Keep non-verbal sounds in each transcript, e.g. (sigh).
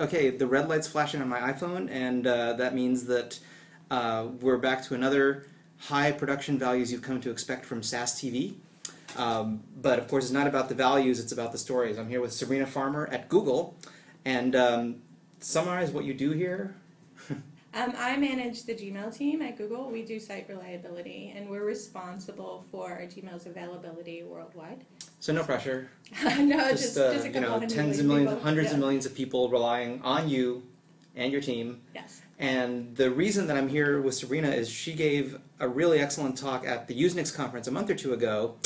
Okay, the red light's flashing on my iPhone, and uh, that means that uh, we're back to another high production values you've come to expect from SaaS TV. Um, but of course, it's not about the values, it's about the stories. I'm here with Sabrina Farmer at Google, and um, summarize what you do here. Um, I manage the Gmail team at Google. We do site reliability, and we're responsible for our Gmail's availability worldwide. So no pressure. (laughs) no, just, just, uh, just a you know, tens of million millions, people. hundreds yeah. of millions of people relying on you and your team. Yes. And the reason that I'm here with Sabrina is she gave a really excellent talk at the Usenix conference a month or two ago,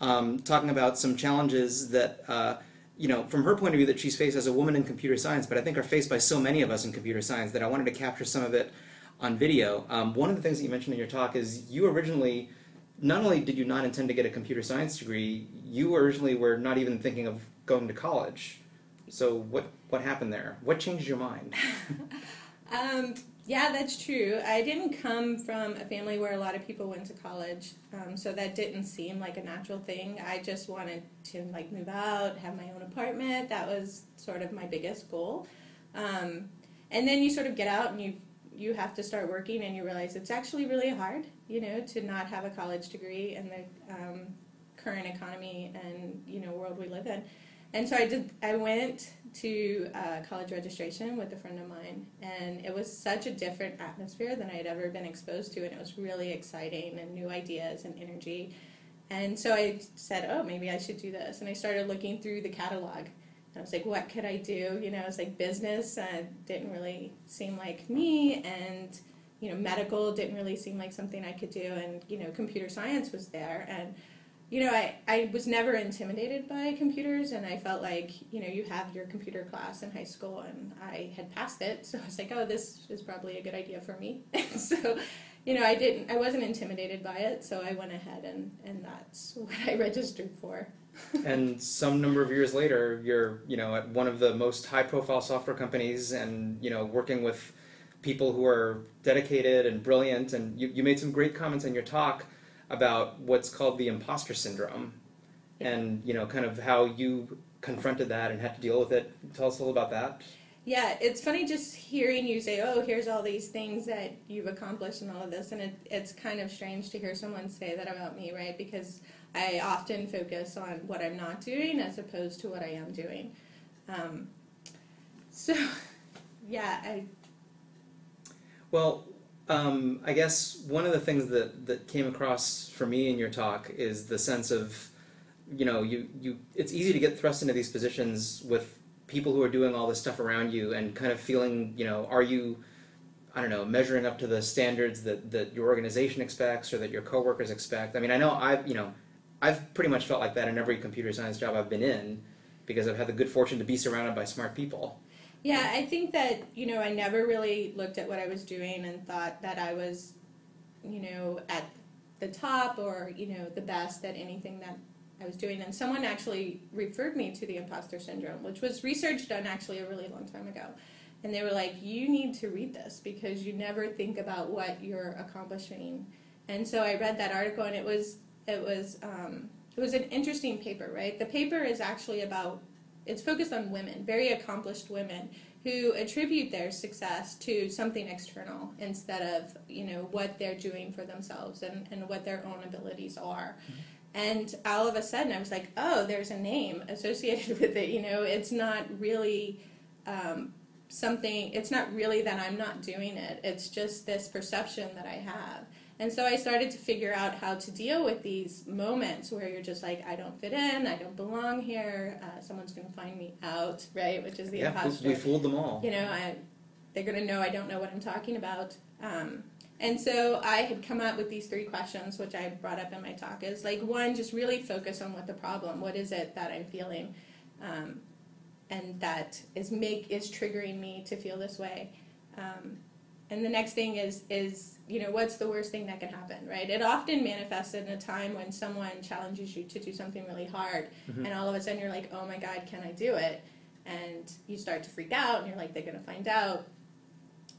um, talking about some challenges that, uh, you know, from her point of view, that she's faced as a woman in computer science, but I think are faced by so many of us in computer science that I wanted to capture some of it on video. Um, one of the things that you mentioned in your talk is you originally, not only did you not intend to get a computer science degree, you originally were not even thinking of going to college. So what what happened there? What changed your mind? (laughs) Um, yeah, that's true. I didn't come from a family where a lot of people went to college, um, so that didn't seem like a natural thing. I just wanted to like move out, have my own apartment. That was sort of my biggest goal. Um, and then you sort of get out and you you have to start working, and you realize it's actually really hard, you know, to not have a college degree in the um, current economy and you know world we live in. And so I did. I went to uh, college registration with a friend of mine, and it was such a different atmosphere than I had ever been exposed to, and it was really exciting and new ideas and energy. And so I said, "Oh, maybe I should do this." And I started looking through the catalog. And I was like, "What could I do?" You know, it was like business uh, didn't really seem like me, and you know, medical didn't really seem like something I could do, and you know, computer science was there, and you know, I, I was never intimidated by computers, and I felt like, you know, you have your computer class in high school, and I had passed it, so I was like, oh, this is probably a good idea for me. (laughs) so, you know, I didn't, I wasn't intimidated by it, so I went ahead and, and that's what I registered for. (laughs) and some number of years later, you're you know at one of the most high-profile software companies, and you know working with people who are dedicated and brilliant. And you, you made some great comments in your talk about what's called the imposter syndrome, and you know kind of how you confronted that and had to deal with it. Tell us a little about that. Yeah, it's funny just hearing you say, "Oh, here's all these things that you've accomplished and all of this," and it, it's kind of strange to hear someone say that about me, right? Because I often focus on what I'm not doing as opposed to what I am doing. Um, (laughs) so, yeah, I Well, um, I guess one of the things that, that came across for me in your talk is the sense of, you know, you, you it's easy to get thrust into these positions with people who are doing all this stuff around you and kind of feeling, you know, are you, I don't know, measuring up to the standards that, that your organization expects or that your coworkers expect. I mean, I know I've, you know, I've pretty much felt like that in every computer science job I've been in because I've had the good fortune to be surrounded by smart people. Yeah, I think that, you know, I never really looked at what I was doing and thought that I was, you know, at the top or, you know, the best at anything that I was doing. And someone actually referred me to the imposter syndrome, which was research done actually a really long time ago. And they were like, you need to read this because you never think about what you're accomplishing. And so I read that article and it was, it was, um, it was an interesting paper, right? The paper is actually about it's focused on women, very accomplished women who attribute their success to something external instead of you know what they're doing for themselves and, and what their own abilities are. And all of a sudden, I was like, oh, there's a name associated (laughs) with it. You know, it's not really um, something, it's not really that I'm not doing it. It's just this perception that I have. And so I started to figure out how to deal with these moments where you're just like, I don't fit in, I don't belong here, uh, someone's going to find me out, right? Which is the yeah, imposter we, fooled them all. you know, I, they're going to know I don't know what I'm talking about. Um, and so I had come up with these three questions, which I brought up in my talk. Is like one, just really focus on what the problem, what is it that I'm feeling, um, and that is make is triggering me to feel this way. Um, and the next thing is is you know what's the worst thing that can happen, right? It often manifests in a time when someone challenges you to do something really hard, Mhm. and all of a sudden you're like, oh my god, can I do it? and you start to freak out and you're like they're going to find out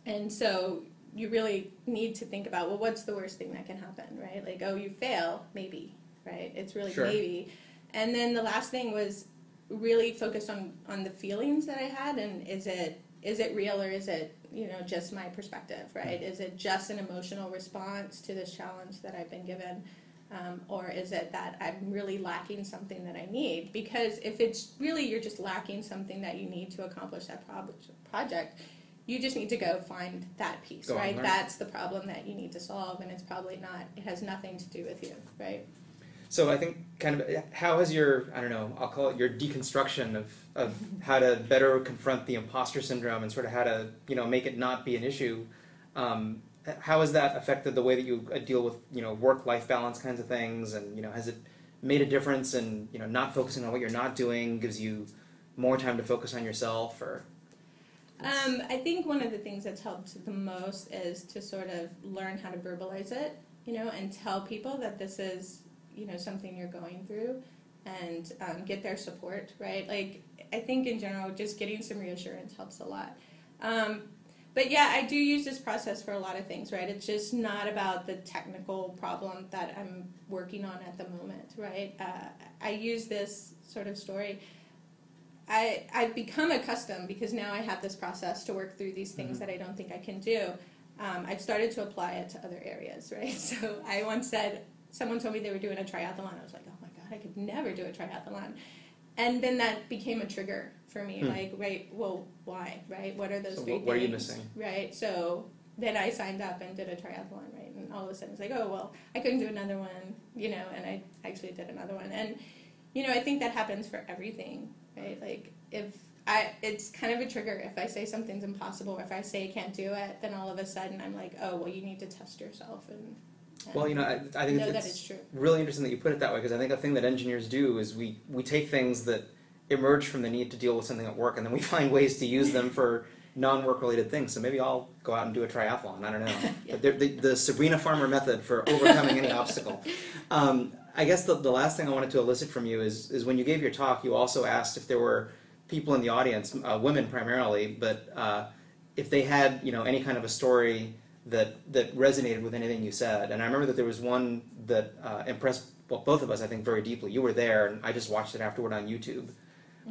and so you really need to think about well what's the worst thing that can happen right like oh you fail maybe right it's really Sure. maybe and then the last thing was really focused on on the feelings that I had and is it is it real or is it you know just my perspective right? Is it just an emotional response to this challenge that I've been given? Um, or is it that I'm really lacking something that I need? Because if it's really you're just lacking something that you need to accomplish that project you just need to go find that piece Go right? that's the problem that you need to solve and it's probably not it has nothing to do with you right So I think kind of how has your I don't know I'll call it your deconstruction of of how to better confront the imposter syndrome and sort of how to you know make it not be an issue. Um, how has that affected the way that you uh, deal with you know work life balance kinds of things and you know has it made a difference in you know not focusing on what you're not doing gives you more time to focus on yourself or Um, I think one of the things that's helped the most is to sort of learn how to verbalize it, you know, and tell people that this is, you know, something you're going through and um, get their support, right? Like, I think in general, just getting some reassurance helps a lot. Um, but yeah, I do use this process for a lot of things, right? It's just not about the technical problem that I'm working on at the moment, right? Uh, I use this sort of story I, I've become accustomed because now I have this process to work through these things Mhm. that I don't think I can do. Um, I've started to apply it to other areas, (laughs) right? So I once said, someone told me they were doing a triathlon. I was like, oh my God, I could never do a triathlon. And then that became a trigger for me. Hmm. Like, right, well, why, right? What are those So three what- what are you things, missing? Right. So then I signed up and did a triathlon, right? And all of a sudden it's like, oh, well, I couldn't do another one, you know, and I actually did another one. And, you know, I think that happens for everything, right? Like, if I, it's kind of a trigger. If I say something's impossible, or if I say I can't do it, then all of a sudden I'm like, oh, well, you need to test yourself and well you know I, I think know it's, that it's true. really interesting that you put it that way because I think a thing that engineers do is we we take things that emerge from the need to deal with something at work and then we (laughs) find ways to use them for non-work related things. So maybe I'll go out and do a triathlon. I don't know. Yeah. (laughs) But the, the, the Sabrina Farmer method for overcoming any obstacle. (laughs) Um, I guess the, the last thing I wanted to elicit from you is is when you gave your talk, you also asked if there were people in the audience, uh, women primarily, but uh, if they had you know any kind of a story that that resonated with anything you said. And I remember that there was one that uh, impressed well, both of us, I think, very deeply. You were there, and I just watched it afterward on YouTube.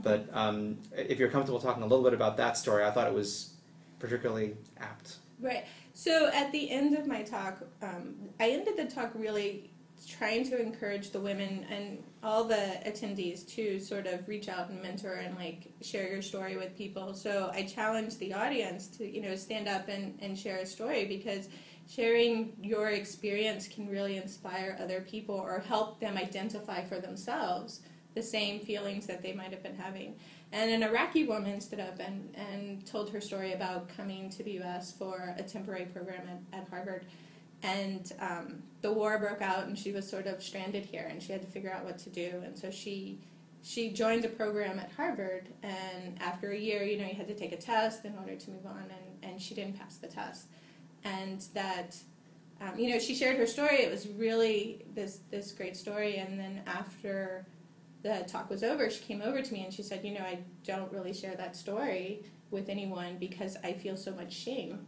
But um, if you're comfortable talking a little bit about that story, I thought it was particularly apt. Right. So at the end of my talk, um, I ended the talk really trying to encourage the women and all the attendees to sort of reach out and mentor and like share your story with people. So I challenged the audience to you know stand up and, and share a story because sharing your experience can really inspire other people or help them identify for themselves the same feelings that they might have been having. And an Iraqi woman stood up and, and told her story about coming to the US for a temporary program at, at Harvard. And um, the war broke out, and she was sort of stranded here, and she had to figure out what to do. And so she she joined a program at Harvard, and after a year, you know, you had to take a test in order to move on, and, and she didn't pass the test. And that, um, you know, she shared her story. It was really this this great story. And then after the talk was over, she came over to me and she said, you know, I don't really share that story with anyone because I feel so much shame.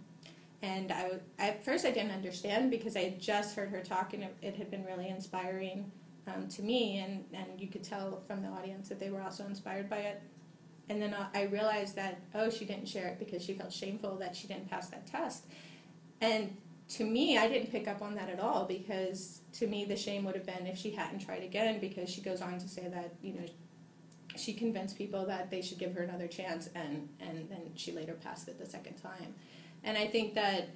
And I, at first I didn't understand because I had just heard her talk and it, it had been really inspiring um, to me and, and you could tell from the audience that they were also inspired by it. And then I realized that, oh, she didn't share it because she felt shameful that she didn't pass that test. And to me, I didn't pick up on that at all because to me, the shame would have been if she hadn't tried again because she goes on to say that, you know, she convinced people that they should give her another chance and, and then she later passed it the second time. And I think that,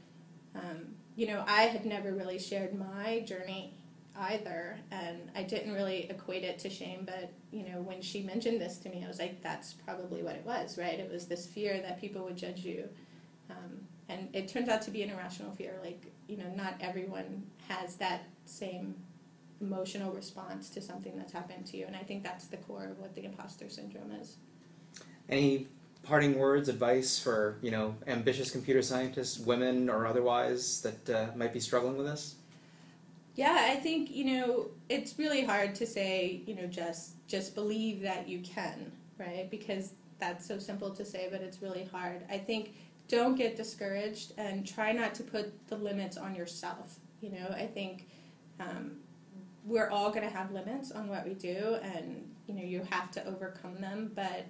um, you know, I had never really shared my journey either and I didn't really equate it to shame, but, you know, when she mentioned this to me, I was like, that's probably what it was, right? It was this fear that people would judge you. Um, and it turns out to be an irrational fear. Like, you know, not everyone has that same emotional response to something that's happened to you. And I think that's the core of what the imposter syndrome is. Any parting words, advice for you know ambitious computer scientists, women or otherwise, that uh, might be struggling with this? Yeah, I think, you know, it's really hard to say, you know, just just believe that you can, right? Because that's so simple to say, but it's really hard. I think don't get discouraged and try not to put the limits on yourself. You know, I think um, we're all going to have limits on what we do, and you know you have to overcome them, but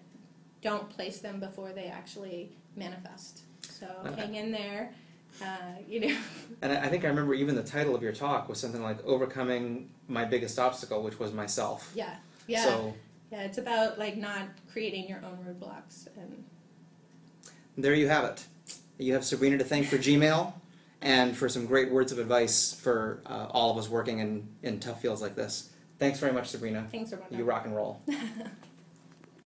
don't place them before they actually manifest. So hang in there. Uh, you know, (laughs) And I think I remember even the title of your talk was something like "Overcoming My Biggest Obstacle," which was myself. yeah, yeah, So yeah. It's about like not creating your own roadblocks and there you have it. You have Sabrina to thank for Gmail and for some great words of advice for uh, all of us working in, in tough fields like this. Thanks very much, Sabrina. are wonderful. You rock and roll. (laughs)